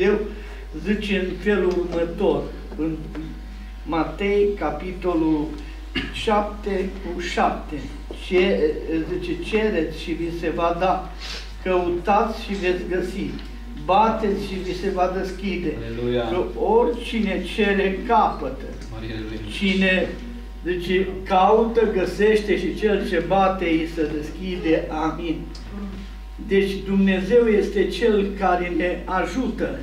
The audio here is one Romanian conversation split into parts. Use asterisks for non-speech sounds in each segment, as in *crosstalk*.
Dumnezeu zice în felul următor, în Matei, capitolul 7 cu 7, ce, zice, cereți și vi se va da, căutați și veți găsi, bateți și vi se va deschide, Aleluia. că oricine cere capătă, cine Deci caută, găsește și cel ce bate îi se deschide. Amin. Deci Dumnezeu este Cel care ne ajută.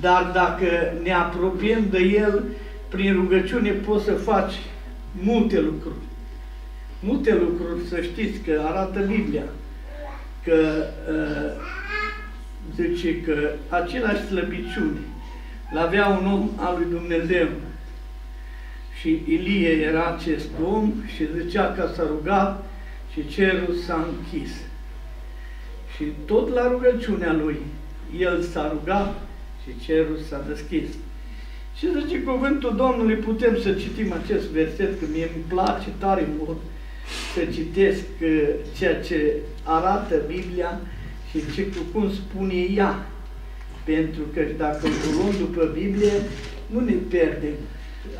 Dar dacă ne apropiem de El, prin rugăciune poți să faci multe lucruri. Multe lucruri, să știți că arată Biblia. Că uh, zice că același slăbiciune l-avea un om al lui Dumnezeu. Și Ilie era acest om și zicea că s-a rugat și cerul s-a închis. Și tot la rugăciunea lui, el s-a rugat și cerul s-a deschis. Și zice cuvântul Domnului, putem să citim acest verset, că mie îmi place tare mult să citesc uh, ceea ce arată Biblia și ce, cum spune ea. Pentru că dacă o luăm după Biblie, nu ne pierdem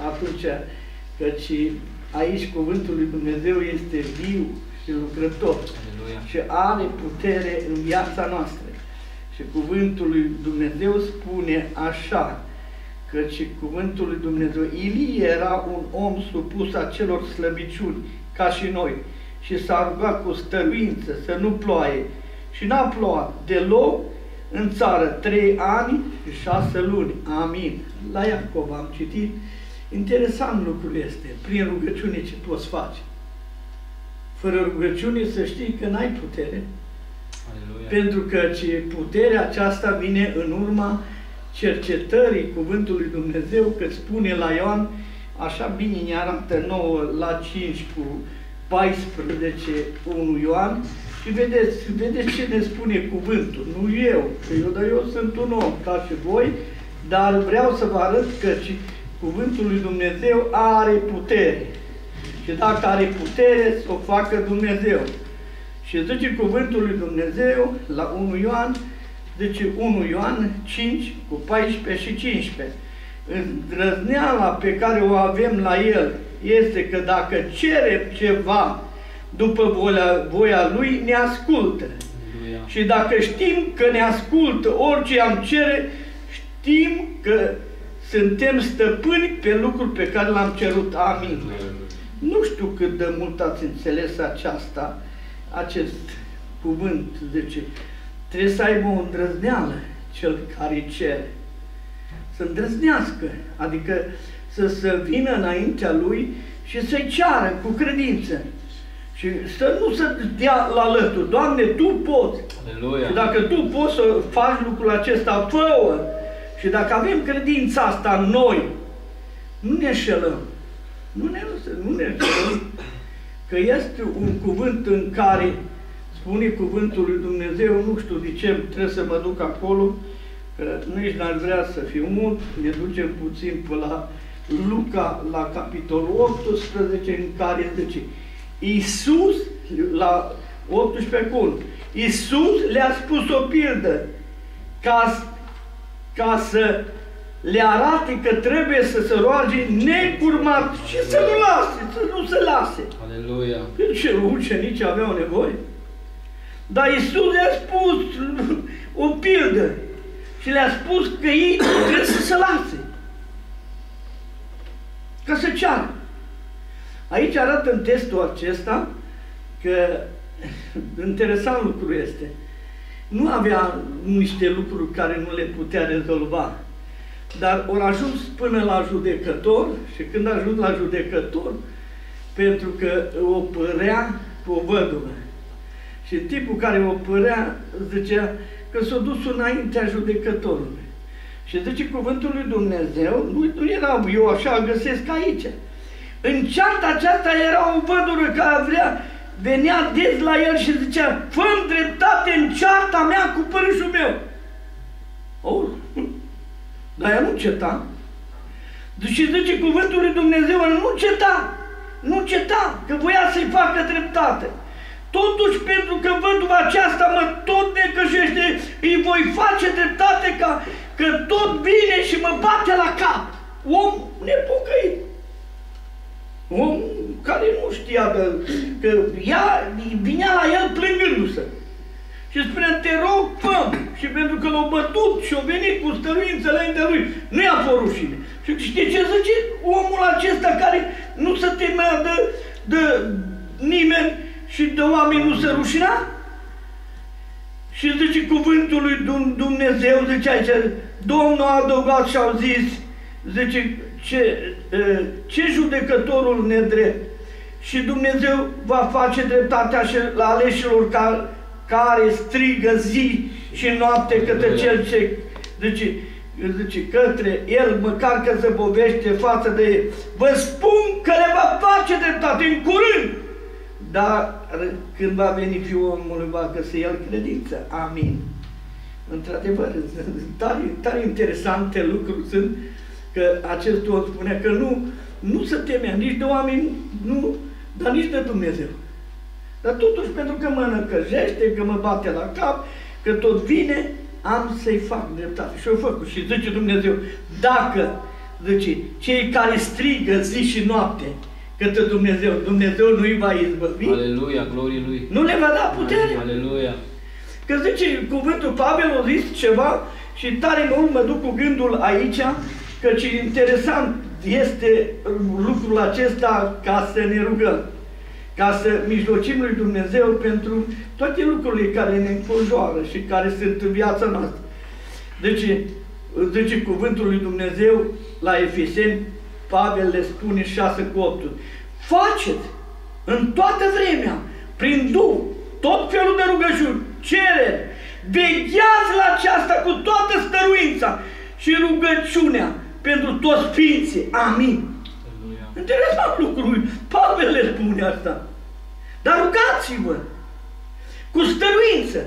atunci, căci aici cuvântul lui Dumnezeu este viu și lucrător Aleluia. și are putere în viața noastră. Și cuvântul lui Dumnezeu spune așa, căci cuvântul lui Dumnezeu, Ilie era un om supus acelor slăbiciuni, ca și noi, și s-a rugat cu stăruință să nu ploaie. Și n-a plouat deloc în țară trei ani și șase luni. Amin. La Iacov am citit. Interesant lucru este, prin rugăciune ce poți face. Fără rugăciune să știi că n-ai putere, Aleluia. Pentru că ce puterea aceasta vine în urma cercetării Cuvântului Dumnezeu, că spune la Ioan, așa bine ne arată nouă la 5 cu 14, 1 Ioan, și vedeți, vedeți ce ne spune cuvântul, nu eu, că eu, dar eu sunt un om ca și voi, dar vreau să vă arăt că ci cuvântul lui Dumnezeu are putere. Și dacă are putere, să o facă Dumnezeu. Și zice cuvântul lui Dumnezeu la 1 Ioan, zice 1 Ioan 5 cu 14 și 15. Îndrăzneala pe care o avem la El este că dacă cerem ceva după voia, voia Lui, ne ascultă. Aleluia. Și dacă știm că ne ascultă orice am cere, știm că suntem stăpâni pe lucrul pe care l-am cerut. Amin. Nu știu cât de mult ați înțeles aceasta, acest cuvânt, zice, trebuie să aibă o îndrăzneală cel care cere. Să îndrăznească, adică să se vină înaintea lui și să-i ceară cu credință. Și să nu se dea la lături. Doamne, Tu poți. Aleluia. Și dacă Tu poți să faci lucrul acesta, fă Și dacă avem credința asta în noi, nu ne înșelăm. Nu ne, nu ne înșelăm. Că este un cuvânt în care spune cuvântul lui Dumnezeu, nu știu de ce trebuie să mă duc acolo, că nici n-ar vrea să fiu mult, ne ducem puțin pe la Luca, la capitolul 18, în care zice, Iisus, la 18 cu 1, Iisus le-a spus o pildă ca, ca să le arate că trebuie să se roage necurmat și să nu lase, să nu se lase. Aleluia. Pentru ce ucenicii aveau nevoie? Dar Iisus le-a spus *laughs* o pildă și le-a spus că ei trebuie să se lase. Ca să ceară. Aici arată în testul acesta că *laughs* interesant lucru este. Nu avea niște lucruri care nu le putea rezolva. Dar au ajuns până la judecător și când a ajuns la judecător, pentru că o părea pe o văduvă. Și tipul care o părea zicea că s-a dus înaintea judecătorului. Și zice cuvântul lui Dumnezeu, nu, nu era eu așa găsesc aici. În cearta aceasta era o vădură care vrea, venea des la el și zicea, fă dreptate în cearta mea cu părâșul meu. Oh, dar ea nu ceta. Și zice cuvântul lui Dumnezeu, nu ceta, nu ceta, că voia să-i facă dreptate. Totuși, pentru că văduva aceasta mă tot necăjește, îi voi face dreptate ca că tot vine și mă bate la cap. Om nepocăit. Om care nu știa că, că ea, vinea la el plângându-se. Și spunea, te rog, fă Și pentru că l-a bătut și a venit cu stăruință înaintea lui, nu i-a fost rușine. Și știi ce zice omul acesta care nu se temea de, de nimeni și de oameni nu se rușina? Și zice cuvântul lui Dumnezeu, zice aici, Domnul a adăugat și au zis, zice, ce, ce judecătorul nedrept și Dumnezeu va face dreptatea și la aleșilor ca care strigă zi și noapte către cel ce zice, zice, către el, măcar că se povește față de el. Vă spun că le va face dreptate în curând. Dar când va veni Fiul omului, va găsi el credință. Amin. Într-adevăr, tare, tare interesante lucruri sunt că acest om spunea că nu, nu se temea nici de oameni, nu, dar nici de Dumnezeu. Dar totuși, pentru că mă năcăjește, că mă bate la cap, că tot vine, am să-i fac dreptate. Și o făcut. Și zice Dumnezeu, dacă, zice, cei care strigă zi și noapte către Dumnezeu, Dumnezeu nu-i va izbăvi. Aleluia, glorie Lui. Nu le va da putere. Aleluia. Că zice cuvântul Pavel a zis ceva și tare mult mă duc cu gândul aici, că ce interesant este lucrul acesta ca să ne rugăm ca să mijlocim lui Dumnezeu pentru toate lucrurile care ne înconjoară și care sunt în viața noastră. Deci, zice cuvântul lui Dumnezeu la Efeseni, Pavel le spune 6 cu 8 Faceți în toată vremea, prin Duh, tot felul de rugăciuni, cereri, vegheați la aceasta cu toată stăruința și rugăciunea pentru toți Sfinții. Amin. Interesant lucru. Pavel le spune asta. Dar rugați-vă cu stăruință.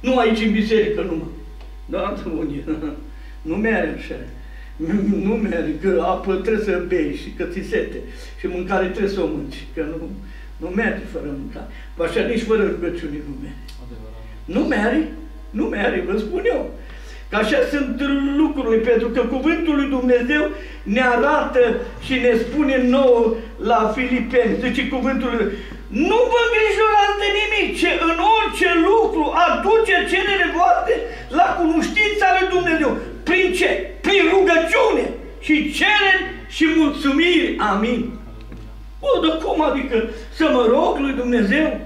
Nu aici în biserică numai. Da, unii. Nu merge așa. Nu merge, că apă trebuie să bei și că ți sete. Și mâncare trebuie să o mânci, că nu, nu merge fără mâncare. Așa nici fără rugăciune nu merge. Nu merge, nu merge, vă spun eu. Că așa sunt lucrurile, pentru că Cuvântul lui Dumnezeu ne arată și ne spune nouă la Filipeni, zice Cuvântul lui, nu vă îngrijorați de nimic, ce în orice lucru aduce cerere voastre la cunoștința lui Dumnezeu. Prin ce? Prin rugăciune și cereri și mulțumiri. Amin. O, dar cum adică să mă rog lui Dumnezeu?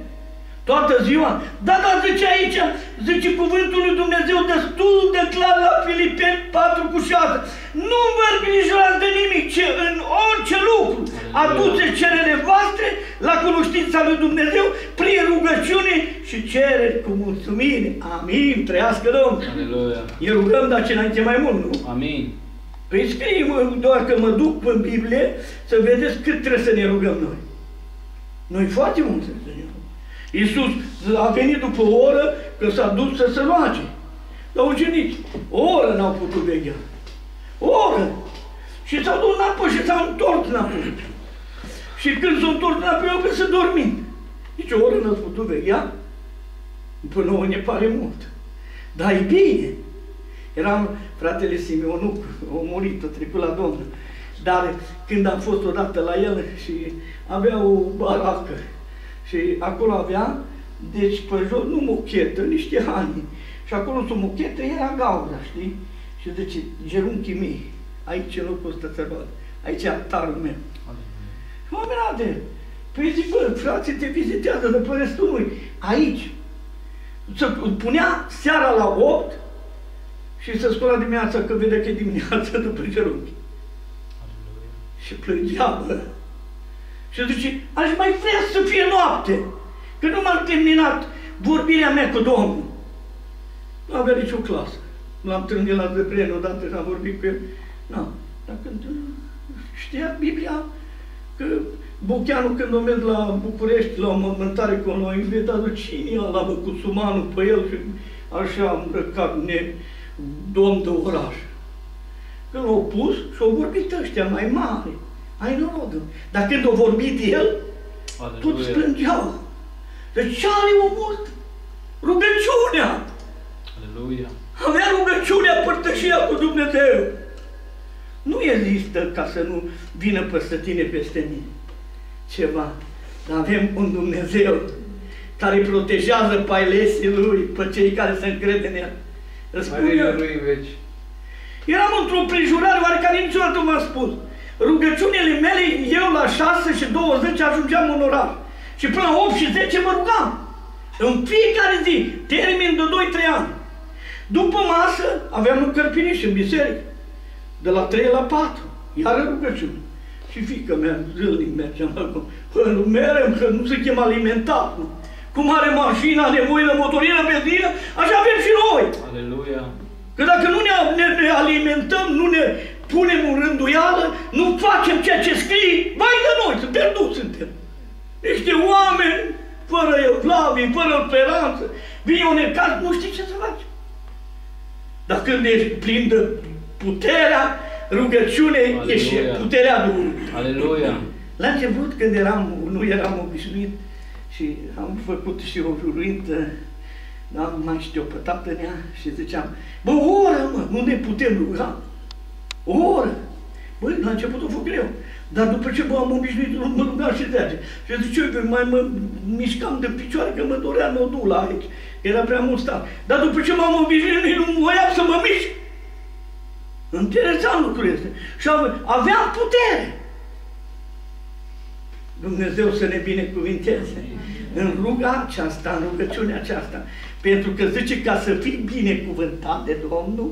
Toată ziua. Da, da, zice aici, zice cuvântul lui Dumnezeu destul de clar la Filipeni 4 cu 6. Nu vă îngrijorați de nimic, ce în orice lucru aduce cerere voastre la cunoștința lui Dumnezeu prin rugăciune și cereri cu mulțumire. Amin. Trăiască Domnul. Aleluia. E rugăm, dar ce înainte mai mult, nu? Amin. Păi scrie doar că mă duc în Biblie să vedeți cât trebuie să ne rugăm noi. Noi foarte mult să ne rugăm. Iisus a venit după o oră că s-a dus să se roage. Dar ucenici, o oră n-au putut veghea. O oră. Și s-au dus înapoi și s-au întors înapoi. Și când s-au întors înapoi, au să dormind. Nici o oră n-ați putut veghea. Până o ne pare mult. Dar e bine. Eram fratele Simeonuc, o murit, a trecut la Domnul. Dar când am fost odată la el și avea o baracă, și acolo avea, deci pe jos, nu mochetă, niște hani. Și acolo sub mochetă era gaura, știi? Și zice, gerunchii mei, aici în locul ăsta să rog, aici e altarul meu. Și m-am de el. Păi zic, bă, frații te vizitează, de pe restul lui. Aici. Se punea seara la 8 și se scola dimineața că vede că e dimineața după gerunchi. Și plângea, bă. Și zice, aș mai vrea să fie noapte, că nu m-am terminat vorbirea mea cu Domnul. Nu avea nicio clasă. L-am trânit la Zăpren odată și am vorbit cu el. Nu. Dar când știa Biblia că Bucheanu când o mers la București, la o mormântare cu noi, invitat cine la cu sumanul pe el și așa am îmbrăcat ne, domn de oraș. Când l-au pus și-au vorbit ăștia mai mari ai norodul. Dar când a vorbit el, Aleluia. toți plângeau. Deci ce are omul? Rugăciunea! Aleluia! Avea rugăciunea, părtășia cu Dumnezeu. Nu există ca să nu vină peste tine, peste mine. Ceva. Dar avem un Dumnezeu care protejează pe alesii Lui, pe cei care se încrede în El. Aleluia Lui veci. Eram într-o prejurare oarecare niciodată m-a spus. Rugăciunile mele, eu la 6 și 20 ajungeam în oraș. Și până la 8 și 10 mă rugam. În fiecare zi, termin de 2-3 ani. După masă, aveam un cărpiniș în biserică. De la 3 la 4. Iar rugăciune. Și fică mea, zilnic mergeam acolo. Păi nu merem, că nu se chem alimentat. Nu. Cum are mașina nevoie de motorină, benzină, așa avem și noi. Aleluia. Că dacă nu ne, ne, ne alimentăm, nu ne punem în rânduială, nu facem ceea ce scrie, vai de noi, sunt pierduți suntem. Niște oameni fără evlavie, fără speranță, vine un necaz, nu știi ce să faci. Dar când ești plin de puterea, rugăciune, ești puterea Duhului. Aleluia. La început, când eram, nu eram obișnuit și am făcut și o juruință, da, mai știu pe tatăl mea și ziceam, bă, o oră, mă, nu ne putem ruga. O oră. Băi, la început a fost greu. Dar după ce m-am obișnuit, mă rugam și de Și zice, eu mai mă mișcam de picioare, că mă dorea nodula aici. Era prea mult stat. Dar după ce m-am obișnuit, nu voiam să mă mișc. Interesant lucrul este. Și aveam putere. Dumnezeu să ne binecuvinteze în ruga aceasta, în rugăciunea aceasta. Pentru că zice ca să fii binecuvântat de Domnul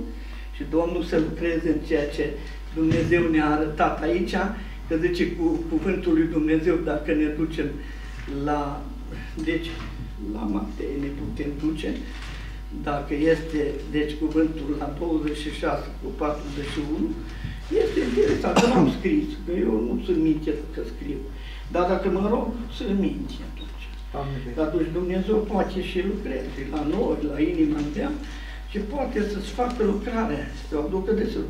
și Domnul să lucreze în ceea ce Dumnezeu ne-a arătat aici, că zice cu cuvântul lui Dumnezeu, dacă ne ducem la, deci, la Matei ne putem duce, dacă este, deci, cuvântul la 26 cu 41, este interesant, că n-am scris, că eu nu sunt minte că scriu. Dar dacă mă rog, sunt minte atunci. Amin. Atunci Dumnezeu poate și lucreze la noi, la inima mea, și poate să-ți facă lucrarea, să o aducă de sus.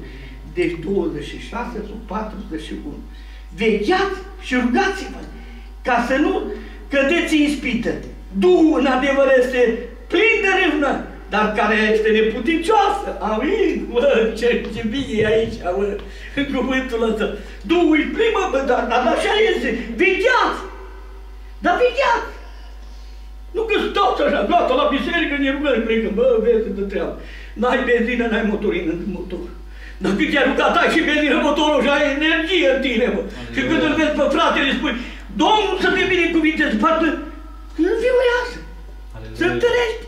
Deci 26 sau 41. Vegheați și rugați-vă ca să nu cădeți în ispită. Duhul, în adevăr, este plin de râvnă, dar care este neputincioasă. Amin? Mă, ce, ce bine aici, mă, în cuvântul ăsta. Duhul e plin, mă, dar, dar așa este. Vegheați! Dar vegheați! Nu că stați așa, gata, la biserică ne rugăm, plecăm, bă, vezi de treabă. N-ai benzină, n-ai motorină în motor. Dar când te-ai rugat, ai și benzină motorul și ai energie în tine, bă. Și când îl vezi pe fratele, spui, Domnul să te binecuvinteze, parcă înviorează, să întărești.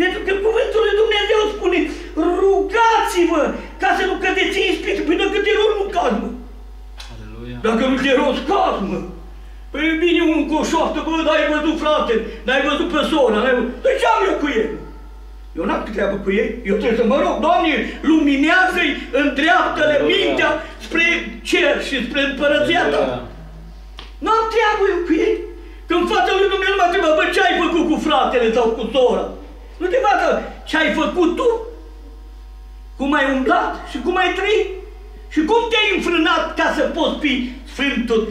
Pentru că cuvântul lui Dumnezeu spune, rugați-vă ca să nu cădeți în ispită. Păi dacă te rog, nu caz, mă. Dacă nu te rog, caz, mă. Păi vine unul cu o șoaptă, bă, dar ai văzut frate, n-ai văzut pe sora, n-ai văzut... Păi ce am eu cu el? Eu n-am treabă cu ei, eu trebuie să mă rog, Doamne, luminează-i, îndreaptă-le mintea spre cer și spre împărăția ta. Nu am treabă eu cu ei. Când fața lui Dumnezeu mă întreabă, bă, ce ai făcut cu fratele sau cu sora? Nu te vadă ce ai făcut tu, cum ai umblat și cum ai trăit și cum te-ai înfrânat ca să poți fi Sfântul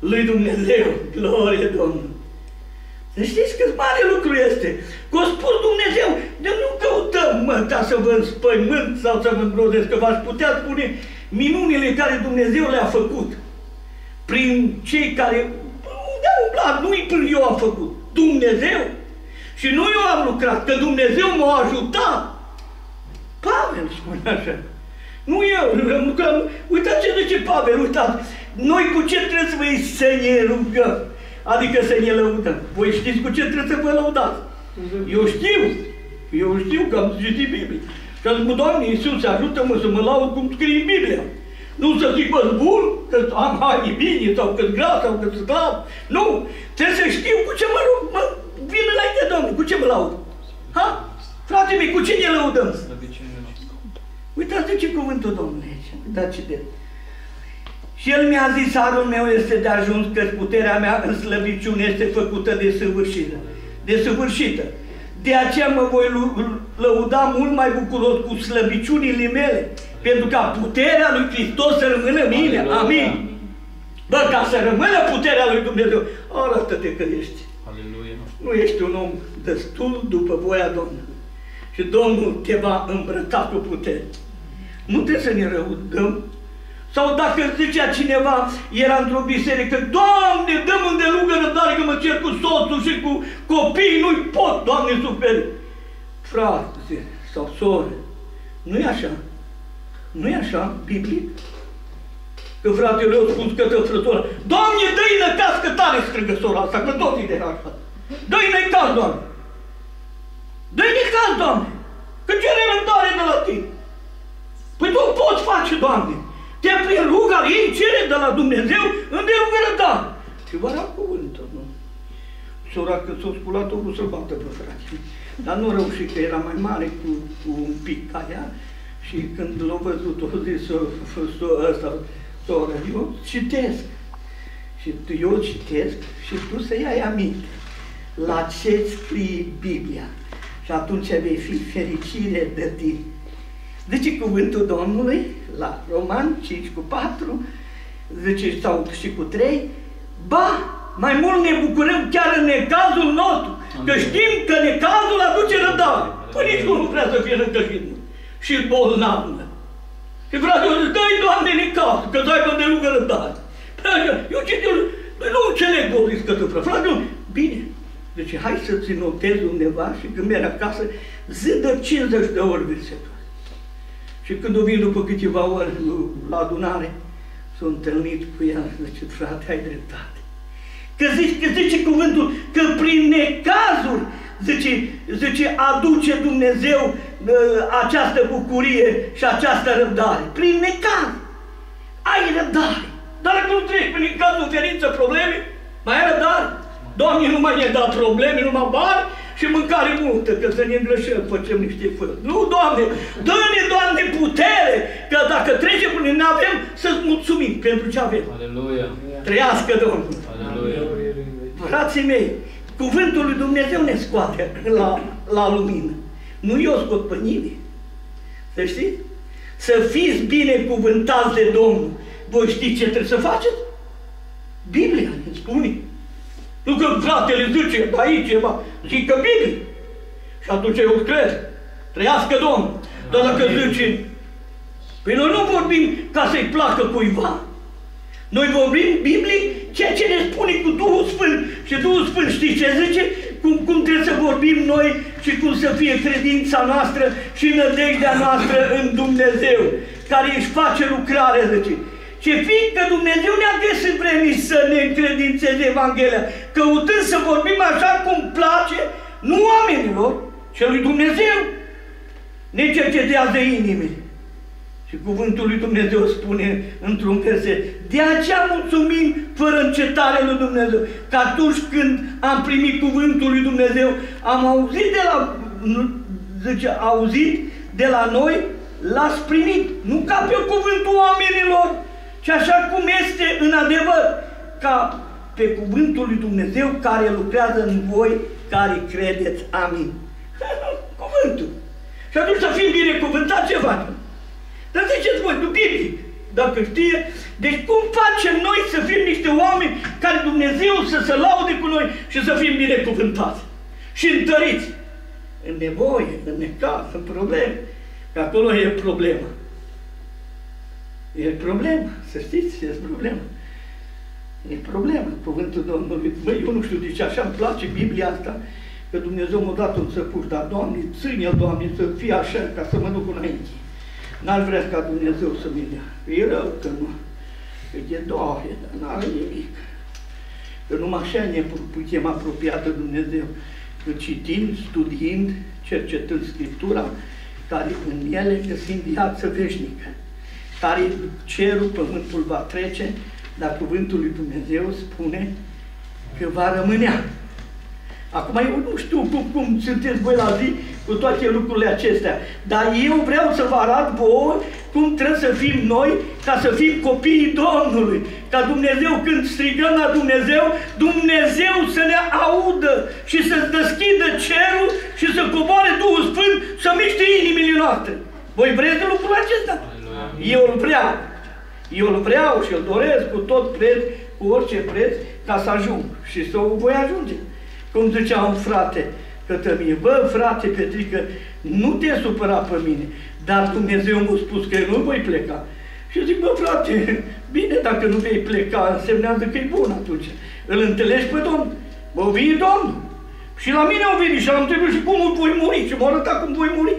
lui Dumnezeu. Glorie Domnului! Să știți cât mare lucru este. Că a spus Dumnezeu, de nu căutăm, mă, ca să vă înspăimânt sau să vă îngrozesc, că v-aș putea spune minunile care Dumnezeu le-a făcut. Prin cei care, unde au umblat, nu-i prin eu am făcut, Dumnezeu. Și nu eu am lucrat, că Dumnezeu m-a ajutat. Pavel spune așa. Nu eu, nu că, uitați ce zice Pavel, uitați. Noi cu ce trebuie să, să ne rugăm? Adică să ne lăudăm. Voi știți cu ce trebuie să vă lăudați? Eu știu. Eu știu că am citit Biblia. Și am zis, Doamne Iisus, ajută-mă să mă laud cum scrie în Biblia. Nu să zic, bă, bun, că am hai bine, sau că gras, sau că slab. Nu, trebuie să știu cu ce mă rog, mă vin înainte, Domnule, cu ce mă laud? Ha? Frate mei, cu ce ne lăudăm? Uitați de ce cuvântul Domnului aici. Uitați ce de. Și el mi-a zis, arul meu este de ajuns, că puterea mea în slăbiciune este făcută de săvârșită. De săvârșită. De aceea mă voi lăuda mult mai bucuros cu slăbiciunile mele, pentru ca puterea lui Hristos să rămână mine. Amin. Bă, ca să rămână puterea lui Dumnezeu, arată-te că ești. Aleluia. Nu ești un om destul după voia Domnului. Și Domnul te va îmbrăca cu putere. Nu trebuie să ne răudăm. Sau dacă zicea cineva, era într-o biserică, Doamne, dăm îndelugă răbdare că mă cer cu soțul și cu copiii, nu-i pot, Doamne, suferi. Frate sau sore, nu e așa. Nu e așa, biblic? Că fratele a spus că frătora, Doamne, dă-i năcaz că tare strigă sora asta, că tot e de așa. Dă-i năcaz, Doamne. Dă-i năcaz, Doamne. Că cere răbdare de la tine. Păi tu poți face, Doamne. Te prin ruga ei cere de la Dumnezeu îndelungă răbdare. Și vă era cuvântul, nu? Sora că s-a sculat, a vrut să-l bată pe frate. Dar nu reușit că era mai mare cu, cu un pic ca ea. Și când l-a văzut, a zis ăsta, soră, eu citesc. Și tu, eu citesc și tu să iei aminte la ce scrie Biblia. Și atunci vei fi fericire de tine. Zice cuvântul Domnului la Roman 5 cu 4, zice sau și cu 3, ba, mai mult ne bucurăm chiar în necazul nostru, că știm că necazul aduce răbdare. Păi nici nu vrea să fie răcășit și bolnav. Și frate, dă-i Doamne necaz, că să aibă de lungă răbdare. Eu ce Păi nu înțeleg vorbiți că tu, frate, bine. Deci hai să-ți notezi undeva și când mergi acasă, zi de 50 de ori versetul. Și când o vin după câteva ori la adunare, s-a întâlnit cu ea și zice, frate, ai dreptate. Că zice, că zice cuvântul că prin necazuri, zice, zice, aduce Dumnezeu uh, această bucurie și această răbdare. Prin necaz. Ai răbdare. Dar dacă nu treci prin necaz, suferință, probleme, mai ai răbdare. Doamne, nu mai ne da probleme, numai bani și mâncare multă, că să ne îngrășăm, facem niște fără. Nu, Doamne, dă-ne, Doamne, putere, că dacă trecem până ne avem, să-ți mulțumim pentru ce avem. Aleluia. Trăiască Domnul. Aleluia. Frații mei, cuvântul lui Dumnezeu ne scoate la, la lumină. Nu eu scot pe nimeni. Să știți? Să fiți binecuvântați de Domnul. Voi știți ce trebuie să faceți? Biblia ne spune. Nu că fratele zice aici ceva, zic că Biblie. Și atunci eu cred. Trăiască Domnul. Dar dacă zice, păi noi nu vorbim ca să-i placă cuiva. Noi vorbim biblic ceea ce ne spune cu Duhul Sfânt. Și Duhul Sfânt știți ce zice? Cum, cum trebuie să vorbim noi și cum să fie credința noastră și nădejdea noastră în Dumnezeu, care își face lucrare, zice. Și fiindcă Dumnezeu ne-a găsit vremi să ne încredințeze Evanghelia, căutând să vorbim așa cum place, nu oamenilor, ci lui Dumnezeu, ne cercetează inimile. Și cuvântul lui Dumnezeu spune într-un verset, de aceea mulțumim fără încetare lui Dumnezeu, că atunci când am primit cuvântul lui Dumnezeu, am auzit de la, zice, auzit de la noi, l-ați primit, nu ca pe cuvântul oamenilor, ci așa cum este în adevăr, ca pe cuvântul lui Dumnezeu care lucrează în voi, care credeți. Amin. *laughs* Cuvântul. Și atunci să fim binecuvântați ce facem? Dar ziceți voi, nu biblic, dacă știe, deci cum facem noi să fim niște oameni care Dumnezeu să se laude cu noi și să fim binecuvântați și întăriți în nevoie, în necaz, în probleme, că acolo e problema. E problema, să știți, e problema. E problema, cuvântul Domnului. Băi, eu nu știu de ce așa îmi place Biblia asta, că Dumnezeu m-a dat un săpuș, dar Doamne, ține Doamne, să fie așa, ca să mă duc înainte. N-ar vrea ca Dumnezeu să mi dea. E rău că nu. Că e doare, dar n-are nimic. Că numai așa ne putem apropia de Dumnezeu. Că citind, studiind, cercetând Scriptura, care în ele găsim viață veșnică. Care cerul, pământul va trece, dar cuvântul lui Dumnezeu spune că va rămânea. Acum eu nu știu cum, cum sunteți voi la zi cu toate lucrurile acestea, dar eu vreau să vă arăt vouă cum trebuie să fim noi ca să fim copiii Domnului. Ca Dumnezeu când strigăm la Dumnezeu, Dumnezeu să ne audă și să deschidă cerul și să coboare Duhul Sfânt să miște inimile noastre. Voi vreți lucrul acesta? Eu îl vreau. Eu îl vreau și îl doresc cu tot preț, cu orice preț, ca să ajung. Și să o voi ajunge. Cum zicea un frate, către mine, bă, frate Petrică, nu te supăra pe mine, dar Dumnezeu m-a spus că eu nu voi pleca. Și eu zic, bă, frate, bine, dacă nu vei pleca, însemnează că e bun atunci. Îl întâlnești pe Domnul. Bă, vine Domnul. Și la mine au venit și am întrebat și cum voi muri. Și m-a arătat cum voi muri.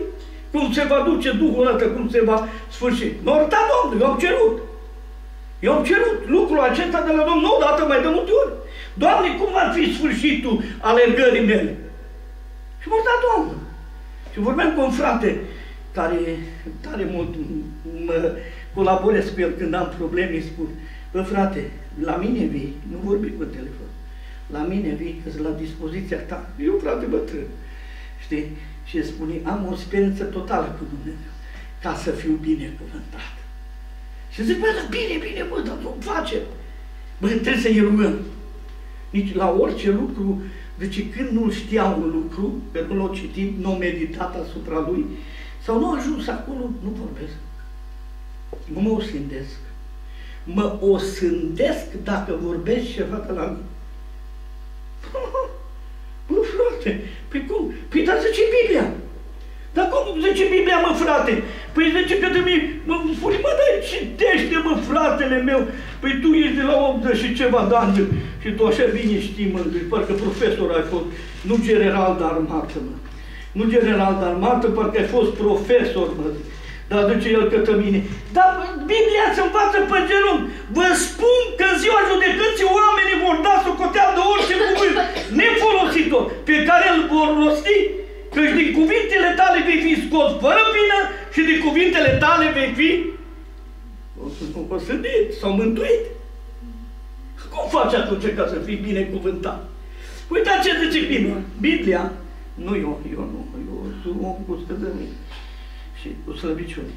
Cum se va duce Duhul ăsta, cum se va sfârși. M-a arătat Domnul, eu am cerut. Eu am cerut lucrul acesta de la Domnul, nu odată, mai de multe ori. Doamne, cum va fi sfârșitul alergării mele? Și m-a dat Domnul. Și vorbeam cu un frate care tare mult mă colaborez cu el când am probleme, îi spun, bă frate, la mine vii, nu vorbi pe telefon, la mine vii, că la dispoziția ta. Eu, frate bătrân, știi? Și îi spune, am o experiență totală cu Dumnezeu, ca să fiu binecuvântat. Și zic, bă, dar bine, bine, bă, dar vom face. Bă, trebuie să ne rugăm. Nici la orice lucru, deci când nu știa un lucru, că nu l-a citit, nu a meditat asupra lui, sau nu a ajuns acolo, nu vorbesc. Nu mă osândesc. Mă osândesc dacă vorbesc ceva de la mine. *laughs* Bă, frate, păi cum? Păi dar zice Biblia. Dar cum zice Biblia, mă, frate? Păi zice că de mine, mă spune, mă, dar citește, mă, fratele meu. Păi tu ești de la 80 și ceva de ani și tu așa bine știi, mă, parcă profesor ai fost, nu general de armată, mă. Nu general de armată, parcă ai fost profesor, mă. Dar duce el către mine. Dar Biblia se învață pe genunchi. Vă spun că în ziua judecății oamenii vor da socotea de orice cuvânt nefolositor pe care îl vor rosti Căci din cuvintele tale vei fi scos fără vină și din cuvintele tale vei fi osândit sau mântuit. Cum faci atunci ca să fii binecuvântat? Uitați ce zice Biblia. Biblia, nu eu, eu nu, eu sunt om cu stădămii și cu slăbiciuni.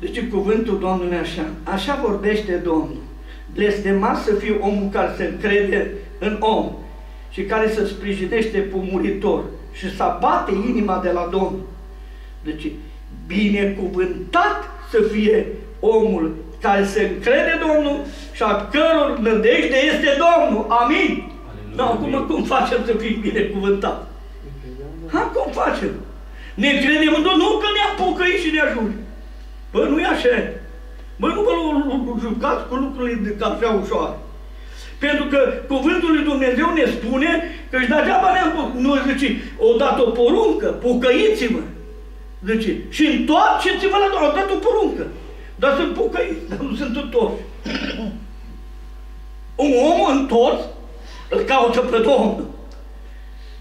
Deci cuvântul Domnului așa, așa vorbește Domnul. Blestemat să fie omul care se încrede în om și care se sprijinește pe muritor și să bate inima de la Domnul. Deci, binecuvântat să fie omul care se încrede Domnul și a căror nădejde este Domnul. Amin. Da, acum cum facem să fim binecuvântat? Ha, cum facem? Ne credem în Domnul, nu că ne apucăi și ne ajunge. Bă, nu e așa. Bă, nu vă jucați cu lucrurile de așa ușoare. Pentru că cuvântul lui Dumnezeu ne spune că și degeaba ne-am nu zice, o dat o poruncă, pocăiți-mă. Zice, și întoarceți-vă la Domnul, o dat o poruncă. Dar sunt pocăiți, dar nu sunt toți. Un om întors îl caută pe Domnul.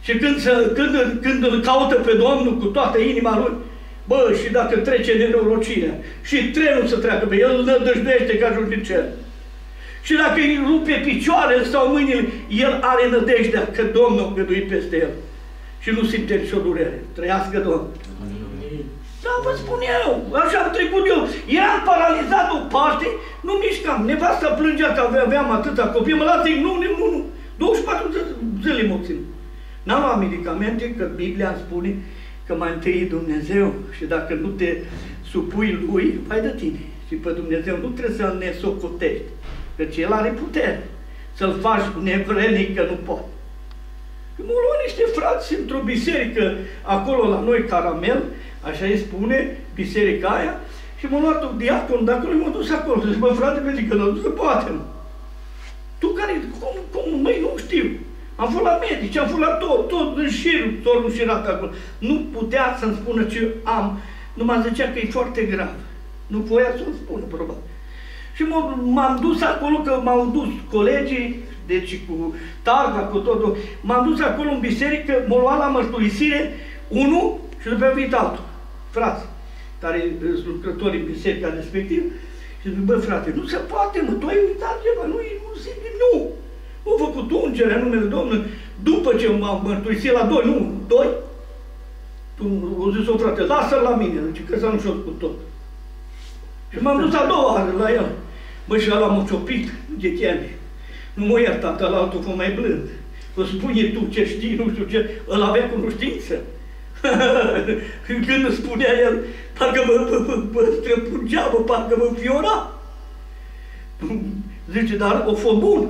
Și când, se, când, când îl caută pe Domnul cu toată inima lui, bă, și dacă trece nenorocirea, și trenul să treacă pe el, îl nădăjduiește că ajunge în cer. Și dacă îi rupe picioarele sau mâinile, el are nădejdea că Domnul a găduit peste el. Și nu simte nicio durere. Trăiască Domnul. Da, vă spun eu, așa am trecut eu. Eram paralizat o parte, nu mișcam. Nevasta plângea că aveam atâta copii, mă lasă, nu, nu, nu, nu. 24 de zile mă țin. N-am luat medicamente, că Biblia spune că mai întâi Dumnezeu și dacă nu te supui Lui, vai de tine. Și pe Dumnezeu nu trebuie să-L nesocotești. Căci El are putere să-l faci nevrenic că nu poate. Mă luă niște frați într-o biserică acolo la noi, Caramel, așa îi spune, biserica aia, și m-a luat un diacon, dacă nu m-a dus acolo, zice, mă frate, vezi că nu se poate, mă. Tu care, cum, cum, măi, nu știu. Am fost la medici, am fost la tot, tot în șir, tot în șirat acolo. Nu putea să-mi spună ce am, numai zicea că e foarte grav. Nu voia să-mi spună, probabil. Și m-am dus acolo, că m-au dus colegii, deci cu targa, cu totul, m-am dus acolo în biserică, m-au luat la mărturisire, unul și după a venit altul, frați, care sunt lucrători în biserica respectiv, și zic, bă, frate, nu se poate, mă, tu ai uitat ceva, nu e posibil, nu. Au făcut ungerea în numele Domnului, după ce m-am mărturisit la doi, nu, doi, tu, au zis-o, frate, lasă-l la mine, zice, că să nu și-o cu tot. Și m-am dus a doua oară la el. Bă, și ăla m-a ciopit de teme. Nu mă iertat, ăla altul fost mai blând. O spune tu ce știi, nu știu ce, ăla avea cunoștință. *laughs* Când îmi spunea el, parcă mă, mă, mă, mă străpungea, mă, parcă mă înfiora. Zice, dar o fost bun.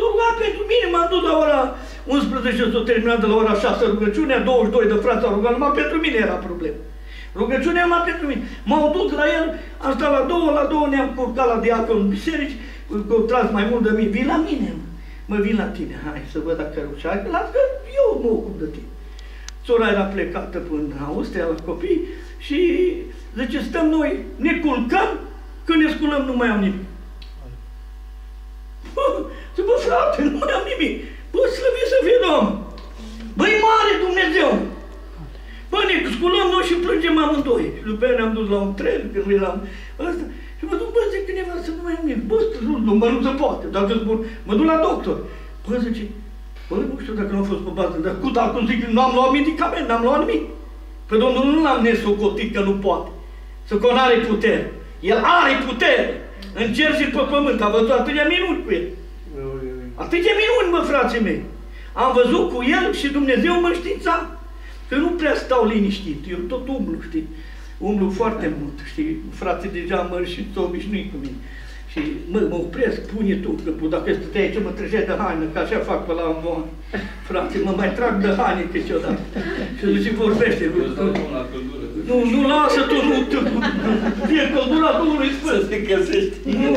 S-a rugat pentru mine, m-am dus la ora 11, s-a terminat de la ora 6 rugăciunea, 22 de frați au rugat, numai pentru mine era problemă. Rugăciunea numai pentru mine. M-au dus la el, am stat la două, la două ne-am curcat la diacon în biserici, că au tras mai mult de mine, vin la mine, mă. mă vin la tine, hai să văd dacă reușeai, las că eu mă ocup de tine. Sora era plecată până în Austria la copii și zice, stăm noi, ne culcăm, când ne sculăm nu mai am nimic. Bă, zic, bă, frate, nu mai am nimic. Bă, slăvit să fie Domnul. Băi, mare Dumnezeu. Bă, ne sculăm noi și plângem amândoi. Și după aia ne-am dus la un tren, când nu eram ăsta. Și mă duc, bă, zic, câteva să nu mai am nimic. Bă, nu, nu, mă, nu se poate. Dacă spun, mă duc la doctor. Bă, zice, bă, nu știu dacă nu a fost pe bază, dar cu dar cum zic, nu am luat medicament, n-am luat nimic. Pe Domnul nu l-am nesocotit că nu poate. Să că are putere. El are putere. În cer și pe pământ. Am văzut atâția minuni cu el. Atâția minuni, mă, frații mei. Am văzut cu el și Dumnezeu mă știința. Că nu prea stau liniștit. Eu tot umblu, știi. Umblu foarte mult, știi. Frații deja mă și s-au obișnuit cu mine. Și mă, mă opresc, pune tu, că dacă stăteai aici mă trăgeai de haină, că așa fac pe la un Frate, mă mai trag de haine câteodată. Și zice, vorbește. Nu, nu lasă tu, nu, fie căldura Duhului Sfânt. Să se găsești. Nu,